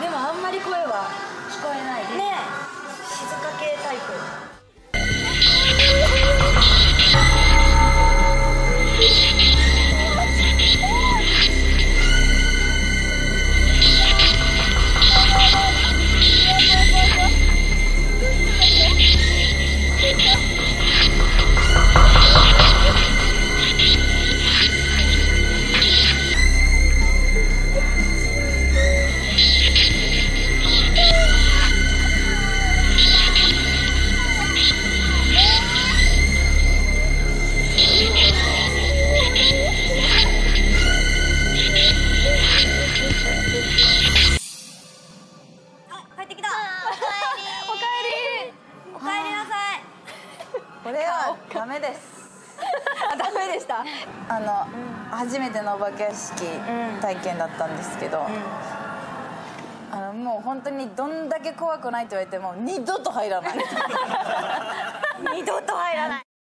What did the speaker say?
でもあんまり声は聞こえないです。ね静か系タイプ。これはダメです。あダメでした？あの、初めてのお化け屋敷体験だったんですけど、あのもう本当にどんだけ怖くないって言われても二度と入らない。二度と入らない